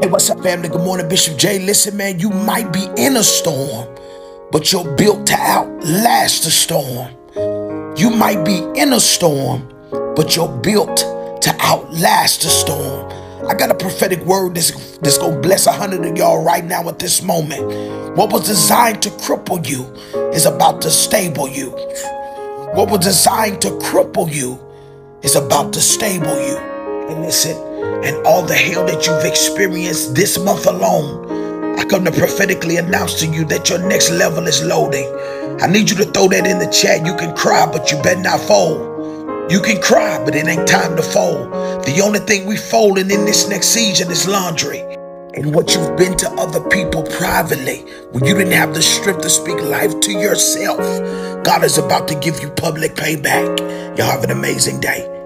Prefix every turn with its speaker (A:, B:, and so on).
A: Hey, what's up, family? Good morning, Bishop J. Listen, man, you might be in a storm, but you're built to outlast the storm. You might be in a storm, but you're built to outlast the storm. I got a prophetic word that's, that's gonna bless a hundred of y'all right now at this moment. What was designed to cripple you is about to stable you. What was designed to cripple you is about to stable you. And listen, and all the hell that you've experienced this month alone, I come to prophetically announce to you that your next level is loading. I need you to throw that in the chat. You can cry, but you better not fold. You can cry, but it ain't time to fold. The only thing we folding in this next season is laundry. And what you've been to other people privately when you didn't have the strength to speak life to yourself, God is about to give you public payback. Y'all have an amazing day.